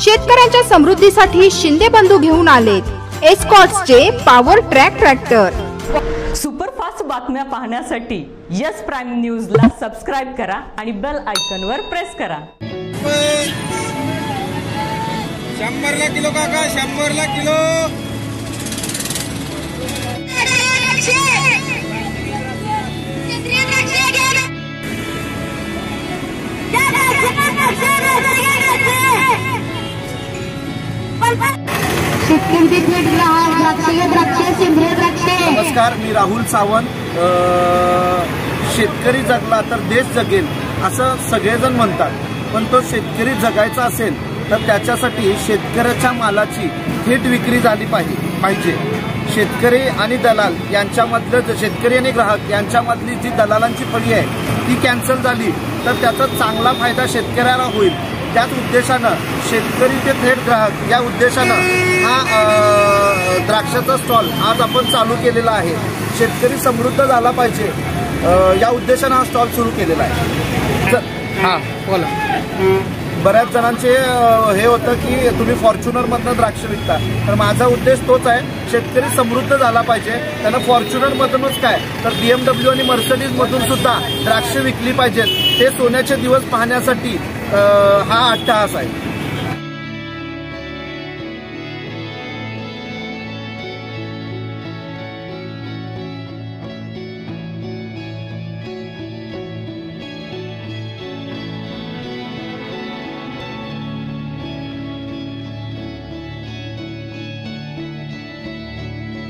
शेतकऱ्यांच्या समृद्धीसाठी शिंदे बंधू घेऊन आलेत. एस्कॉट्सचे पॉवर ट्रॅक ट्रॅक्टर सुपरफास्ट बातम्या पाहण्यासाठी यस प्राईम न्यूजला सबस्क्राईब करा आणि बेल आयकॉनवर प्रेस करा. शंभरला किलो काका शंभरला किलो. नमस्कार मी राहुल सावंत. शेतकरी जगला तर देश जगेल असं सगळेजण म्हणतात. पण तो शेतकरी जगायचा असेल तर त्याच्यासाठी शेतकऱ्याच्या मालाची थेट विक्री झाली पाहिजे पाहिजे. शेतकरी आणि दलाल यांच्यामधलं शेतकरी आणि ग्राहक यांच्यामधली जी दलालांची फळी आहे ती कॅन्सल झाली तर त्याचा चांगला फायदा शेतकऱ्याला होईल. त्याच उद्देशानं शेतकरी ते थेट ग्राहक या उद्देशानं हा द्राक्षाचा स्टॉल आज आपण चालू केलेला आहे. शेतकरी समृद्ध झाला पाहिजे या उद्देशानं हा स्टॉल सुरू केलेला आहे. हा बोला. बऱ्याच जणांचे हे होतं की तुम्ही फॉर्च्युनरमधनं द्राक्ष विकता. तर माझा उद्देश तोच आहे शेतकरी समृद्ध झाला पाहिजे. त्यांना फॉर्च्युनरमधूनच काय? तर बीएमडब्ल्यू आणि मर्सडीजमधून सुद्धा द्राक्ष विकली पाहिजेत. ते सोन्याचे दिवस पाहण्यासाठी हा अट्टहास आहे.